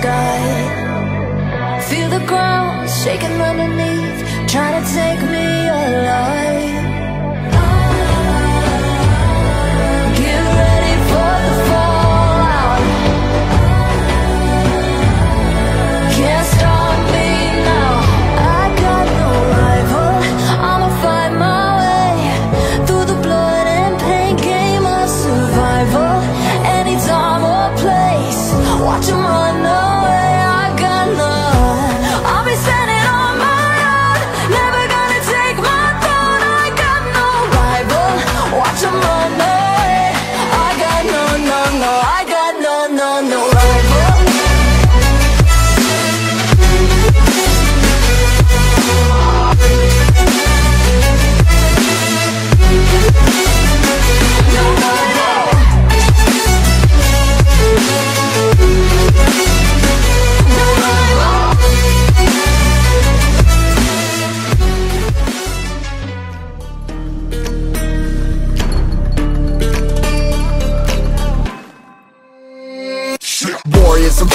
sky. Feel the ground shaking underneath Trying to take me alive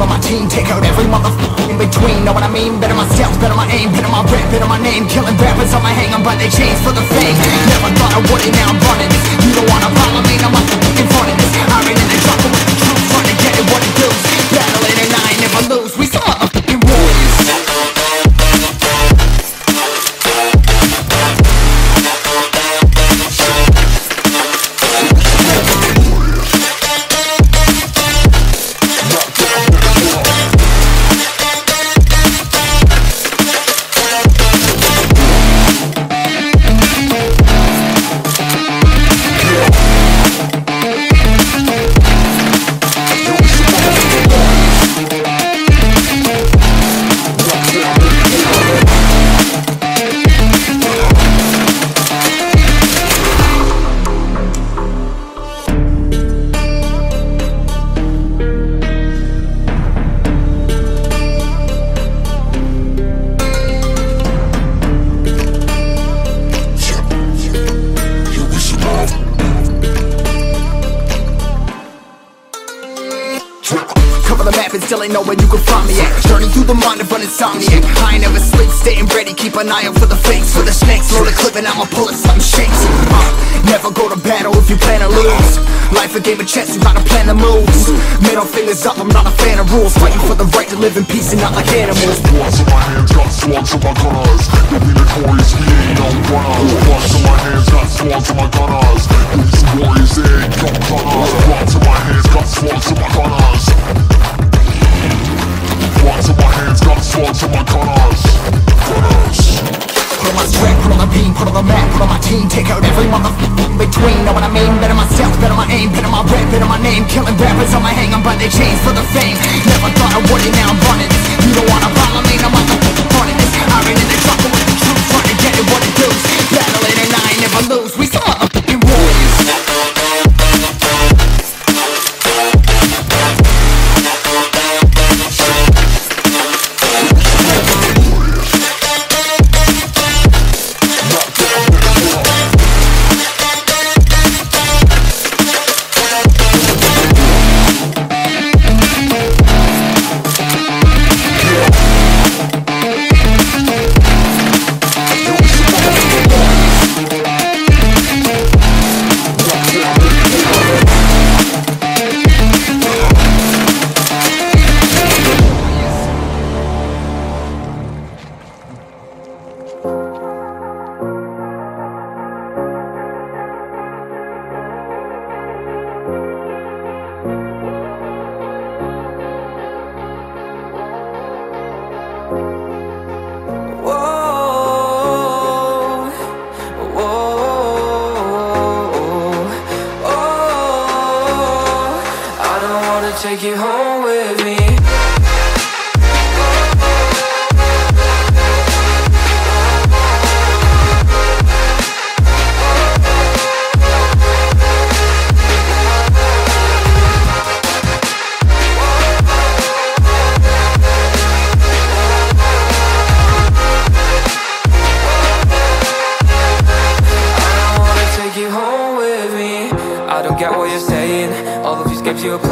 on my team Take out every motherfucker in between, know what I mean? Better myself, better my aim, better my rap, better my name. Killing rappers on my hang, I'm by their chains for the fame. Never thought I would it, now I'm running this. You don't wanna follow me, now I'm in front of this. I ran in the jungle with the truth, trying to get it what it ain't know where you can find me at. Journey through the mind of an insomniac I ain't never sleep, staying ready, keep an eye out for the fakes For the snakes, load the clip and I'ma pull it, something shakes. Uh, Never go to battle if you plan to lose. Life a game of chess, you gotta plan the moves Middle fingers up, I'm not a fan of rules. Fighting for the right to live in peace and not like animals. Bloods in my hands, got slugs in my gunners Yo, we notorious, we ain't no runners Take out every motherfucker between, know what I mean? Better myself, better my aim, better my rap, better my name. Killing rappers on my hang, I'm by their chains for the fame. Never thought I would it, now I'm running. This You don't wanna follow me, now I'm motherfucking running. This I ran in the jungle with the truth, trying to get it what it does I don't wanna take you home with me. I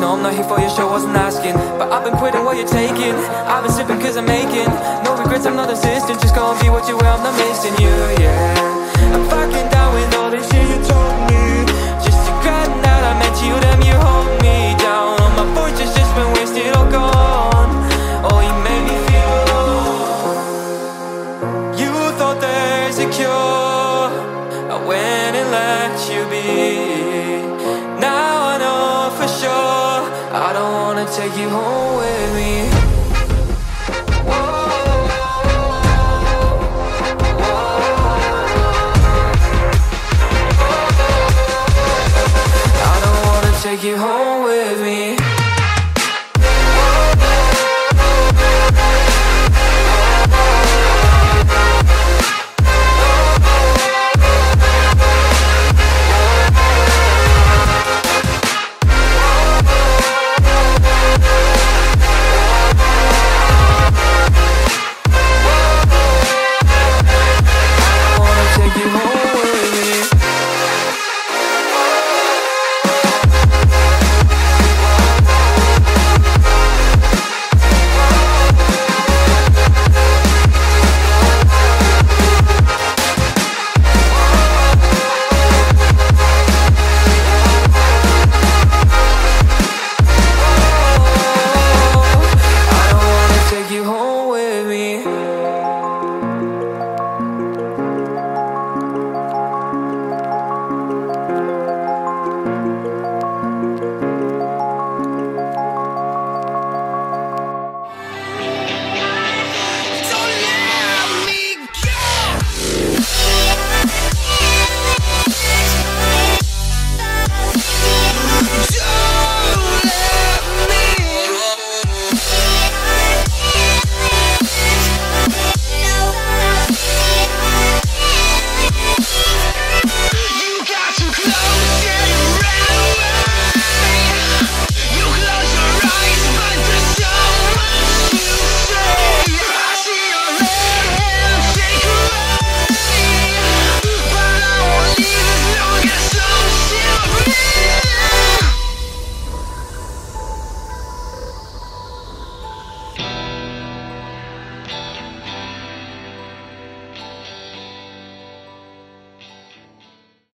No, I'm not here for your show, wasn't asking. But I've been quitting what you're taking? I've been sipping cause I'm making. No regrets, I'm not insistent Just gonna be what you are, I'm not missing you, yeah. I'm fucking down with all this shit you told me. Just grab that I met you,